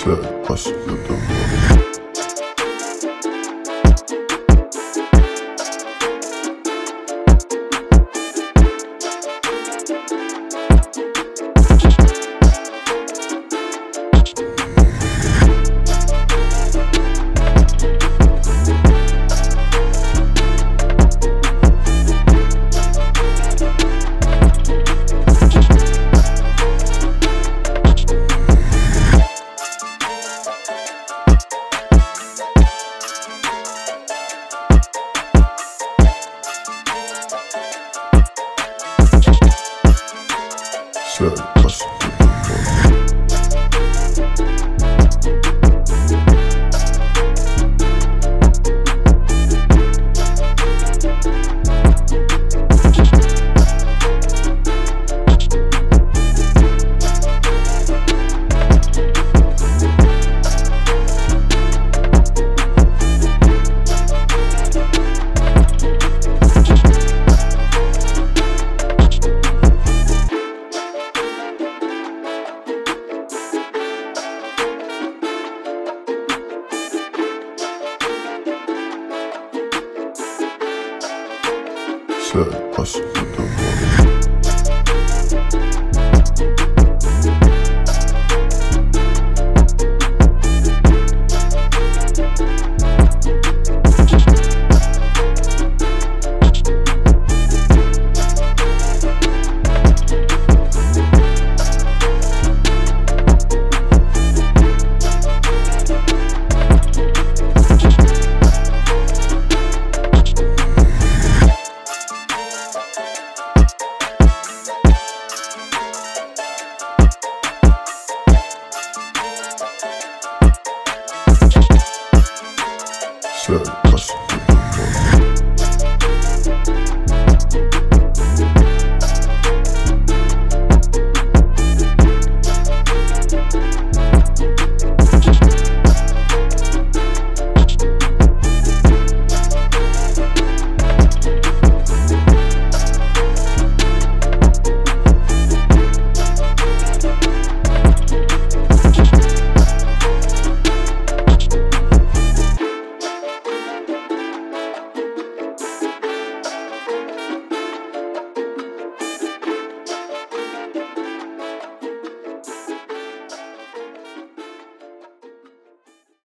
Slut, hustle, Slut, Slut, hustle, Hustle.